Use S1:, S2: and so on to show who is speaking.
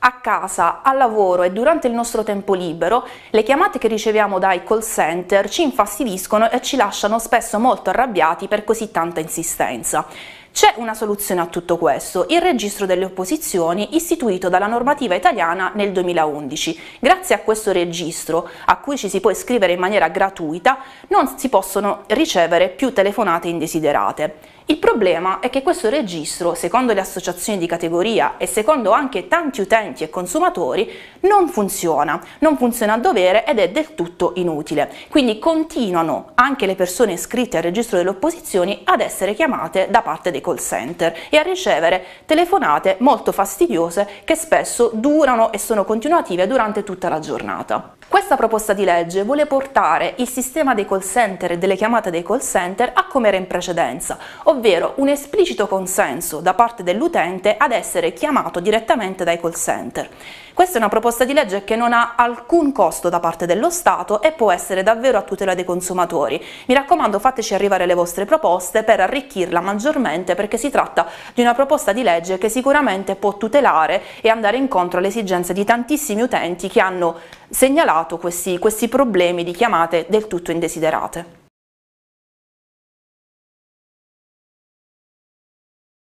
S1: a casa, al lavoro e durante il nostro tempo libero, le chiamate che riceviamo dai call center ci infastidiscono e ci lasciano spesso molto arrabbiati per così tanta insistenza. C'è una soluzione a tutto questo, il registro delle opposizioni istituito dalla normativa italiana nel 2011. Grazie a questo registro, a cui ci si può iscrivere in maniera gratuita, non si possono ricevere più telefonate indesiderate. Il problema è che questo registro, secondo le associazioni di categoria e secondo anche tanti utenti e consumatori, non funziona, non funziona a dovere ed è del tutto inutile. Quindi continuano anche le persone iscritte al registro delle opposizioni ad essere chiamate da parte dei call center e a ricevere telefonate molto fastidiose che spesso durano e sono continuative durante tutta la giornata. Questa proposta di legge vuole portare il sistema dei call center e delle chiamate dei call center a come era in precedenza, ovvero un esplicito consenso da parte dell'utente ad essere chiamato direttamente dai call center. Questa è una proposta di legge che non ha alcun costo da parte dello Stato e può essere davvero a tutela dei consumatori. Mi raccomando fateci arrivare le vostre proposte per arricchirla maggiormente perché si tratta di una proposta di legge che sicuramente può tutelare e andare incontro alle esigenze di tantissimi utenti che hanno segnalato questi, questi problemi di chiamate del tutto indesiderate.